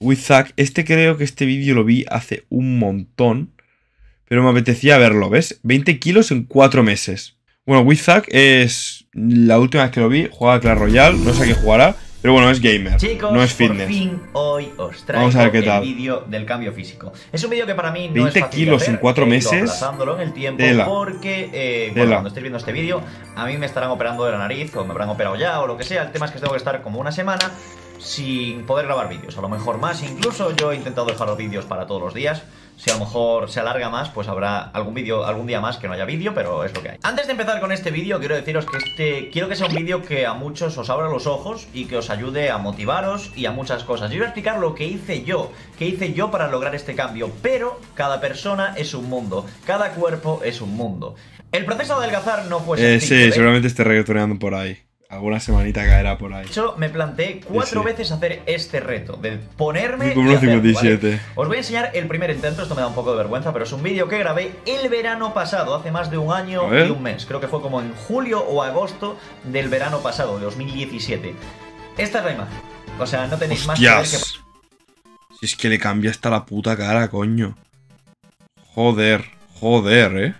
Wizak, este creo que este vídeo lo vi hace un montón. Pero me apetecía verlo, ¿ves? 20 kilos en 4 meses. Bueno, Wizak es la última vez que lo vi. Juega Clash Royale, no sé a qué jugará. Pero bueno, es gamer, Chicos, no es por fitness. fin hoy os traigo Vamos a ver qué tal. el vídeo del cambio físico. Es un vídeo que para mí no 20 es fácil de kilos hacer, en cuatro he ido meses. en el tiempo Tela. porque eh, bueno, cuando estéis viendo este vídeo a mí me estarán operando de la nariz o me habrán operado ya o lo que sea. El tema es que tengo que estar como una semana sin poder grabar vídeos, a lo mejor más incluso. Yo he intentado dejar los vídeos para todos los días. Si a lo mejor se alarga más, pues habrá algún vídeo algún día más que no haya vídeo, pero es lo que hay. Antes de empezar con este vídeo, quiero deciros que este quiero que sea un vídeo que a muchos os abra los ojos y que os ayude a motivaros y a muchas cosas. Yo voy a explicar lo que hice yo, que hice yo para lograr este cambio, pero cada persona es un mundo, cada cuerpo es un mundo. El proceso de adelgazar no fue Eh, sencillo. sí, ¿eh? seguramente esté reggaetoneando por ahí. Alguna semanita caerá por ahí. De hecho, me planteé cuatro Sí, sí. veces hacer este reto, de ponerme y unos hacerlo, 57. ¿vale? Os voy a enseñar el primer intento, esto me da un poco de vergüenza, pero es un vídeo que grabé el verano pasado, hace más de un año y un mes. Creo que fue como en julio o agosto del verano pasado, de 2017. Esta es la imagen. O sea, no tenéis más que ver que Hostias. Si es que le cambia hasta la puta cara, coño. Joder, joder, eh.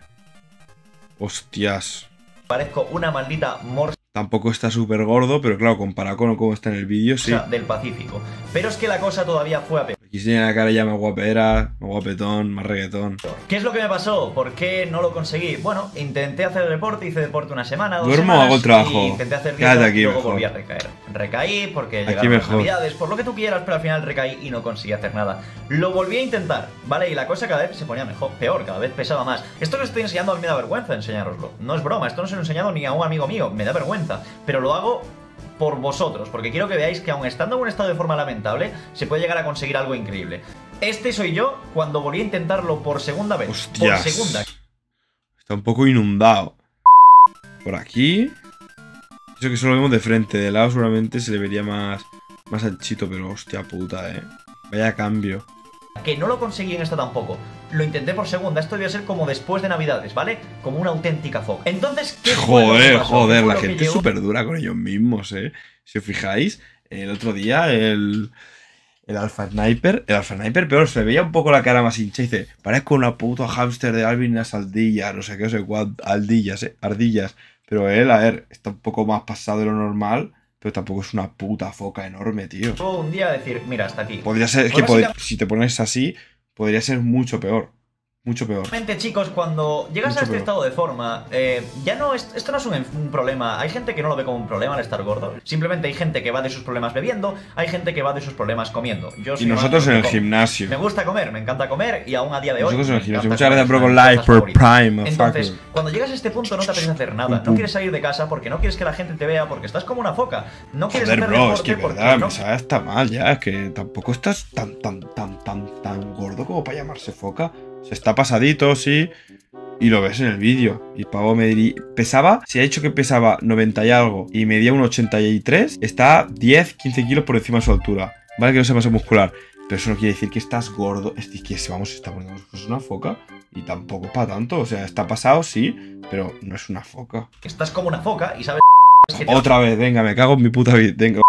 Hostias. parezco una maldita morsa Tampoco está súper gordo, pero claro, comparado con cómo está en el vídeo, sí. del Pacífico. Pero es que la cosa todavía fue a peor. Se tiene la cara ya más guapera, más guapetón, más reggaetón. ¿Qué es lo que me pasó? ¿Por qué no lo conseguí? Bueno, intenté hacer deporte, hice deporte una semana, dos ¿Duermo o hago el trabajo? y intenté hacer dieta aquí y luego mejor. volví a recaer. Recaí porque Aquí llegaron las mejor. navidades, por lo que tú quieras, pero al final recaí y no conseguí hacer nada. Lo volví a intentar, ¿vale? Y la cosa cada vez se ponía mejor, peor, cada vez pesaba más. Esto que estoy enseñando a mí me da vergüenza enseñároslo. No es broma, esto no se lo he enseñado ni a un amigo mío, me da vergüenza. Pero lo hago por vosotros, porque quiero que veáis que aun estando en un estado de forma lamentable, se puede llegar a conseguir algo increíble. Este soy yo cuando volví a intentarlo por segunda vez. Hostias. Por segunda. Está un poco inundado. Por aquí. Eso que solo vemos de frente. De lado seguramente se le vería más, más anchito, pero hostia puta, eh. Vaya cambio. Que no lo conseguí en esta tampoco. Lo intenté por segunda. Esto debe ser como después de Navidades, ¿vale? Como una auténtica foca. Entonces, ¿qué fue lo que Joder, pasó? joder, ¿Qué fue la gente es súper dura con ellos mismos, eh. Si os fijáis, el otro día el. El Alpha Sniper, el Alpha Sniper, peor, se le veía un poco la cara más hincha y dice, parezco una puta hámster de Alvin y las aldillas, no sé qué, no sé cuánto, aldillas, eh, ardillas. Pero él, a ver, está un poco más pasado de lo normal, pero tampoco es una puta foca enorme, tío. Llegó un día decir, mira, hasta aquí. Podría ser, es Pues que básicamente- si te pones así, podría ser mucho peor. Mucho peor. Realmente, chicos, cuando llegas Mucho a este peor. estado de forma, eh, ya no es, esto no es un, un problema. Hay gente que no lo ve como un problema al estar gordo. Simplemente hay gente que va de sus problemas bebiendo, hay gente que va de sus problemas comiendo. Yo Y nosotros en el gimnasio. Me gusta comer, me encanta comer y aún a día de hoy. Nosotros en el gimnasio. Muchas gracias, bro, con cosas por. Prime, Entonces, motherfucker. cuando llegas a este punto no te apetece hacer nada, no quieres salir de casa porque no quieres que la gente te vea porque estás como una foca. No quieres Joder, hacer bro, es que verdad, no sabe hasta mal ya. Es que tampoco estás tan, tan, tan, tan, tan gordo como para llamarse foca. Se está pasadito, sí. Y lo ves en el vídeo. Y Pavo me diría. Pesaba, si ha dicho que pesaba 90 y algo y medía un 83, está 10, 15 kilos por encima de su altura. Vale que no sea masa muscular. Pero eso no quiere decir que estás gordo. Es decir, que se- vamos, se está poniendo es una foca. Y tampoco es para tanto. O sea, está pasado, sí. Pero no es una foca. estás como una foca y sabes que te Otra vez, venga, me cago en mi puta vida. Venga.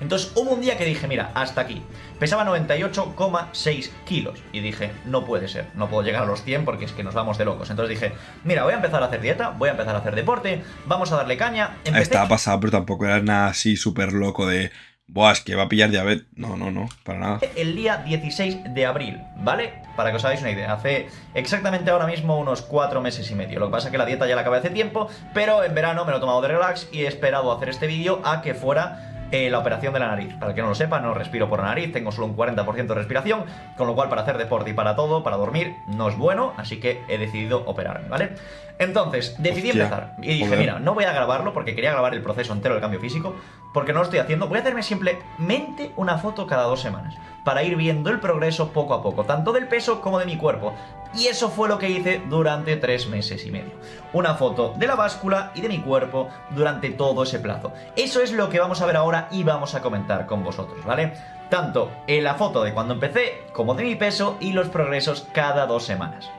Entonces hubo un día que dije, mira, hasta aquí. Pesaba 98,6 kilos. Y dije, no puede ser, no puedo llegar a los 100 porque es que nos vamos de locos. Entonces dije, mira, voy a empezar a hacer dieta, voy a empezar a hacer deporte, vamos a darle caña. Empecé Estaba pasado, pero tampoco era nada así súper loco de. Buah, es que va a pillar diabetes. No, no, no, para nada. el día 16 de abril, ¿vale? Para que os hagáis una idea, hace exactamente ahora mismo unos 4 meses y medio. Lo que pasa es que la dieta ya la acabé hace tiempo, pero en verano me lo he tomado de relax y he esperado hacer este vídeo a que fuera eh, la operación de la nariz. Para el que no lo sepa, no respiro por la nariz, tengo solo un 40% de respiración, con lo cual para hacer deporte y para todo, para dormir, no es bueno, así que he decidido operarme, ¿vale? Entonces, decidí Hostia, empezar y dije, joder. mira, no voy a grabarlo porque quería grabar el proceso entero del cambio físico, porque no lo estoy haciendo. Voy a hacerme simplemente una foto cada dos semanas, para ir viendo el progreso poco a poco, tanto del peso como de mi cuerpo. Y eso fue lo que hice durante tres meses y medio. Una foto de la báscula y de mi cuerpo durante todo ese plazo. Eso es lo que vamos a ver ahora y vamos a comentar con vosotros, ¿vale? Tanto en la foto de cuando empecé como de mi peso y los progresos cada dos semanas.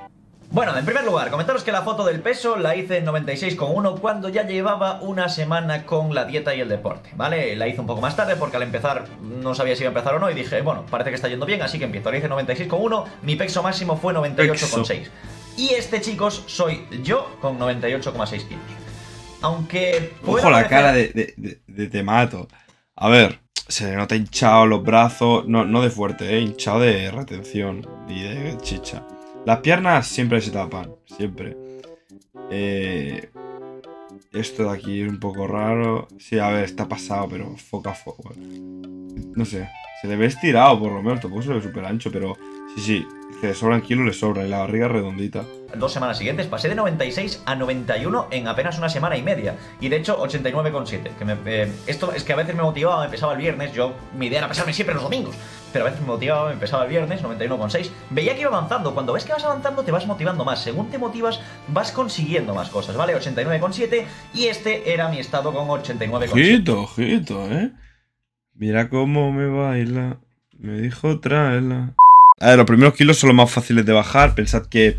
Bueno, en primer lugar, comentaros que la foto del peso la hice en 96,1 cuando ya llevaba una semana con la dieta y el deporte, ¿vale? La hice un poco más tarde porque al empezar no sabía si iba a empezar o no y dije, bueno, parece que está yendo bien, así que empiezo. La hice en 96,1, mi peso máximo fue 98,6. Y este, chicos, soy yo con 98,6 kilos. Aunque... Ojo la cara de, de, de, te mato. A ver, se le nota hinchado los brazos, no, no de fuerte, ¿eh? hinchado de retención y de chicha. Las piernas siempre se tapan, siempre. Eh, esto de aquí es un poco raro. Sí, a ver, está pasado, pero foca a foco. No sé, se le ve estirado por lo menos, tampoco se ve súper ancho, pero sí, sí, que le sobran kilos, le sobra, y la barriga redondita dos semanas siguientes pasé de 96 a 91 en apenas una semana y media. Y de hecho 89,7. Que eh, esto es que a veces me motivaba, me pesaba el viernes. Yo, mi idea era pesarme siempre los domingos. Pero a veces me motivaba, me pesaba el viernes, 91,6. Veía que iba avanzando. Cuando ves que vas avanzando, te vas motivando más. Según te motivas, vas consiguiendo más cosas, ¿vale? 89,7. Y este era mi estado con 89,7. Ojito, ojito, ¿eh? Mira cómo me baila. Me dijo tráela. A ver, los primeros kilos son los más fáciles de bajar. Pensad que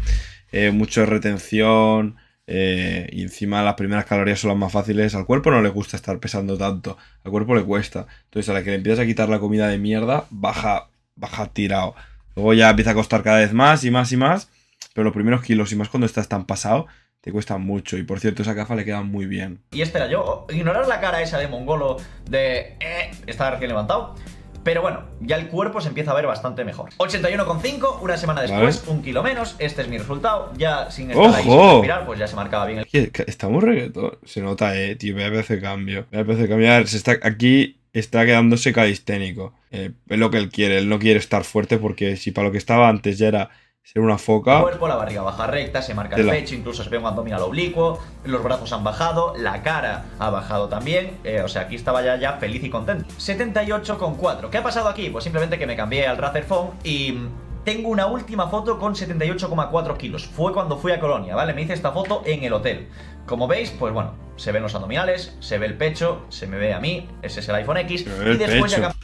eh, mucho retención eh, y encima las primeras calorías son las más fáciles. Al cuerpo no le gusta estar pesando tanto, al cuerpo le cuesta. Entonces a la que le empiezas a quitar la comida de mierda, baja, baja tirado. Luego ya empieza a costar cada vez más y más y más. Pero los primeros kilos y más cuando estás tan pasado, te cuestan mucho. Y por cierto, esa gafa le queda muy bien. Y espera, yo, ignorar la cara esa de mongolo de... Eh, está recién levantado. Pero bueno, ya el cuerpo se empieza a ver bastante mejor. 81,5, una semana después, un kilo menos. Este es mi resultado. Ya sin estar ahí sin respirar, pues ya se marcaba bien el. Está muy reggaetón. Se nota, eh, tío. Me apetece cambio. Me apetece cambiar. Se está, aquí está quedándose calisténico. Eh, es lo que él quiere. Él no quiere estar fuerte porque si para lo que estaba antes ya era ser una foca. El cuerpo, la barriga baja recta, se marca el pecho, incluso se ve un abdominal oblicuo, los brazos han bajado, la cara ha bajado también, eh, o sea, aquí estaba ya, ya feliz y contento. 78,4. ¿Qué ha pasado aquí? Pues simplemente que me cambié al Razer Phone y tengo una última foto con 78,4 kilos. Fue cuando fui a Colonia, ¿vale? Me hice esta foto en el hotel. Como veis, pues bueno, se ven los abdominales, se ve el pecho, se me ve a mí, ese es el iPhone X. y después ya...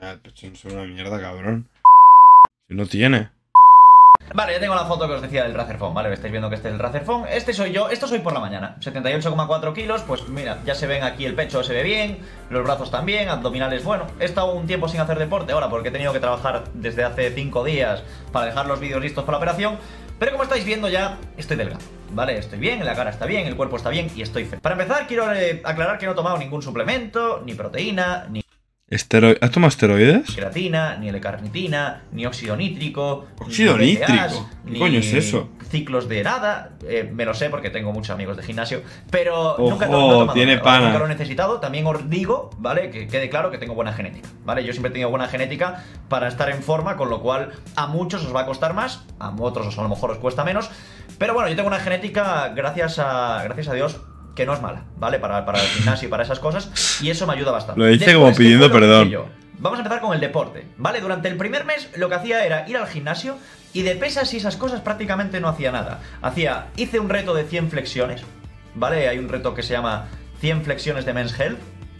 el pecho no es una mierda, cabrón. Si no tiene. Vale, ya tengo la foto que os decía del Razer Phone, ¿vale? Estáis viendo que este es el Razer Phone. Este soy yo, esto soy por la mañana. 78,4 kilos, pues mira, ya se ven aquí el pecho, se ve bien, los brazos también, abdominales, bueno. He estado un tiempo sin hacer deporte ahora porque he tenido que trabajar desde hace 5 días para dejar los vídeos listos para la operación. Pero como estáis viendo ya, estoy delgado, ¿vale? Estoy bien, la cara está bien, el cuerpo está bien y estoy feliz. Para empezar, quiero eh, aclarar que no he tomado ningún suplemento, ni proteína, ni ¿Has tomado esteroides? Creatina, ni L-carnitina, ni óxido nítrico. ¿Óxido nítrico? ¿Qué coño es eso? Ciclos de nada. Eh, me lo sé porque tengo muchos amigos de gimnasio. Pero nunca, lo, tiene pana. nunca lo he necesitado. También os digo, ¿vale? Que quede claro que tengo buena genética. ¿Vale? Yo siempre he tenido buena genética para estar en forma, con lo cual a muchos os va a costar más, a otros a lo mejor os cuesta menos. Pero bueno, yo tengo una genética, gracias a, gracias a Dios, que no es mala, ¿vale? Para, para el gimnasio y para esas cosas. Y eso me ayuda bastante. Lo dice como pidiendo perdón. Vamos a empezar con el deporte, ¿vale? Durante el primer mes lo que hacía era ir al gimnasio y de pesas y esas cosas prácticamente no hacía nada. Hacía, hice un reto de 100 flexiones, ¿vale? Hay un reto que se llama 100 flexiones de Men's Health.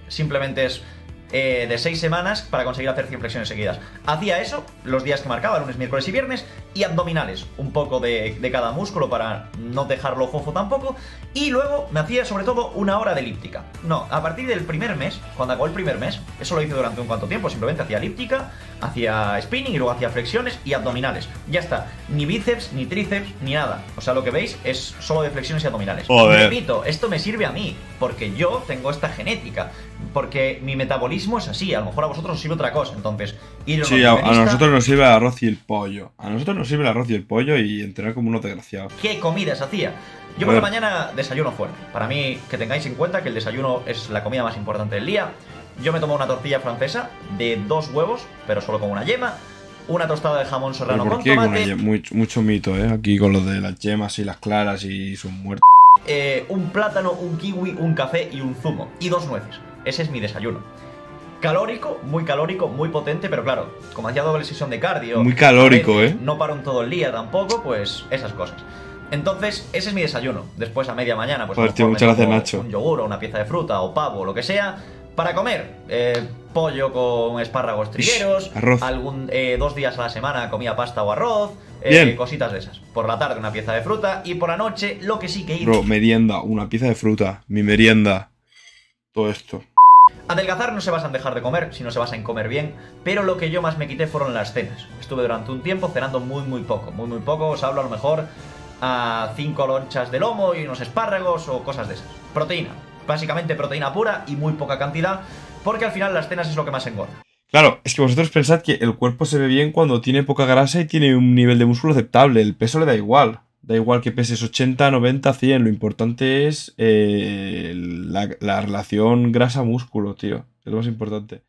Simplemente es eh, de 6 semanas para conseguir hacer 100 flexiones seguidas. Hacía eso los días que marcaba, lunes, miércoles y viernes, y abdominales, un poco de, cada músculo para no dejarlo fofo tampoco, y luego me hacía sobre todo una hora de elíptica. No, a partir del primer mes, cuando acabó el primer mes, eso lo hice durante un cuanto tiempo, simplemente hacía elíptica, hacía spinning y luego hacía flexiones y abdominales. Ya está, ni bíceps, ni tríceps, ni nada. O sea, lo que veis es solo de flexiones y abdominales. Repito, esto me sirve a mí, porque yo tengo esta genética porque mi metabolismo es así. A lo mejor a vosotros os sirve otra cosa. Entonces, ir Sí, a, nosotros nos sirve el arroz y el pollo. A nosotros nos sirve el arroz y el pollo y entrenar como unos desgraciados. ¿Qué comidas hacía? Yo por la mañana desayuno fuerte. Para mí, que tengáis en cuenta que el desayuno es la comida más importante del día. Yo me tomo una tortilla francesa de dos huevos, pero solo con una yema. Una tostada de jamón serrano con tomate. mucho mito, ¿eh? Aquí con lo de las yemas y las claras y son muertos. Eh, un plátano, un kiwi, un café y un zumo. Y dos nueces. Ese es mi desayuno. Calórico, muy calórico, muy potente, pero claro, como hacía doble sesión de cardio. Muy calórico, ¿eh? No paro en todo el día tampoco, pues esas cosas. Entonces, ese es mi desayuno. Después, a media mañana, pues. muchas gracias, Nacho. Un yogur o una pieza de fruta o pavo o lo que sea. Para comer, eh, pollo con espárragos trigueros, arroz. Algún, eh, dos días a la semana comía pasta o arroz, eh, Bien. cositas de esas. Por la tarde una pieza de fruta y por la noche lo que sí que hice. Bro, merienda, una pieza de fruta, mi merienda. Todo esto. Adelgazar no se basa en dejar de comer, sino se basa en comer bien, pero lo que yo más me quité fueron las cenas. Estuve durante un tiempo cenando muy muy poco, muy muy poco, os hablo a lo mejor a cinco lonchas de lomo y unos espárragos o cosas de esas. Proteína, básicamente proteína pura y muy poca cantidad, porque al final las cenas es lo que más engorda. Claro, es que vosotros pensad que el cuerpo se ve bien cuando tiene poca grasa y tiene un nivel de músculo aceptable. El peso le da igual. Da igual que peses 80, 90, 100. Lo importante es eh, la, la relación grasa-músculo, tío. Es lo más importante.